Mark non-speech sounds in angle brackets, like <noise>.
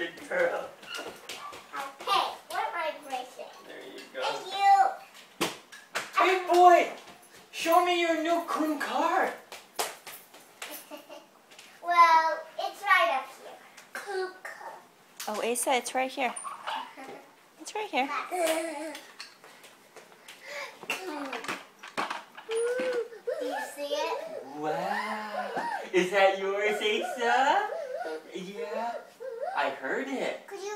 chocolate pearl. Boy, show me your new Kun car. <laughs> well, it's right up here. Kun. Oh, Asa, it's right here. It's right here. <laughs> Do you see it? Wow. Is that yours, Asa? Yeah. I heard it. Could you